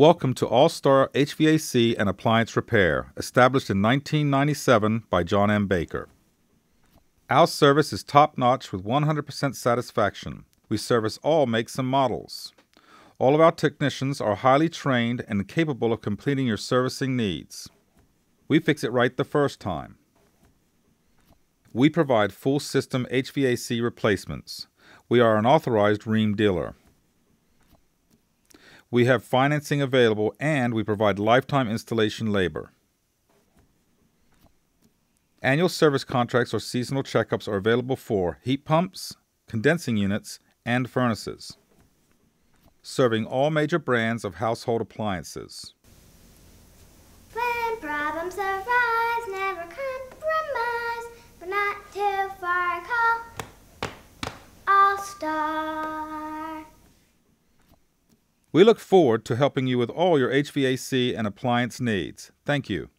Welcome to All Star HVAC and Appliance Repair, established in 1997 by John M. Baker. Our service is top notch with 100% satisfaction. We service all makes and models. All of our technicians are highly trained and capable of completing your servicing needs. We fix it right the first time. We provide full system HVAC replacements. We are an authorized Rheem dealer. We have financing available and we provide lifetime installation labor. Annual service contracts or seasonal checkups are available for heat pumps, condensing units, and furnaces. Serving all major brands of household appliances. When problems arise, never compromise, but not too far, call All Star. We look forward to helping you with all your HVAC and appliance needs. Thank you.